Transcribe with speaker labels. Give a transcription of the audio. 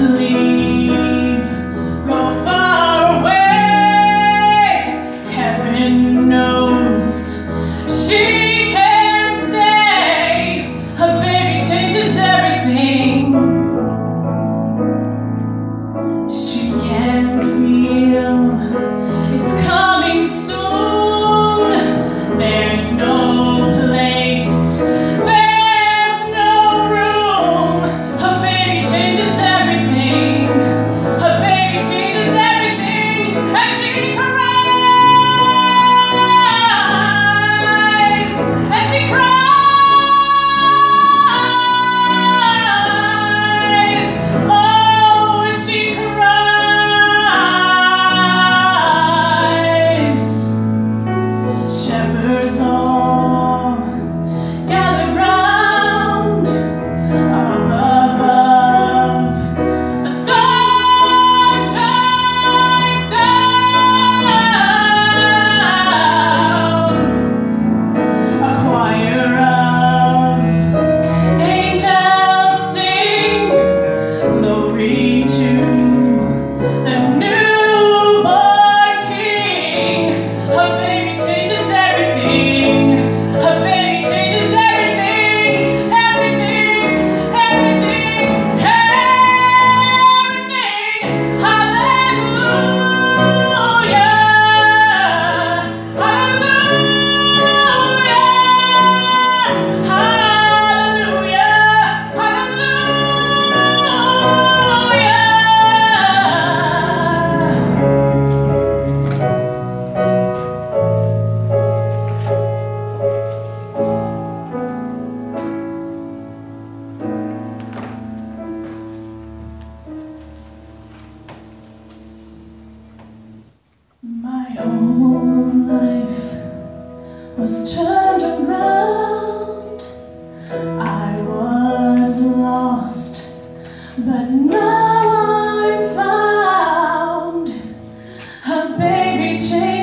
Speaker 1: leave, go far away. Heaven knows My whole life was turned around. I was lost, but now I'm found. A baby changed.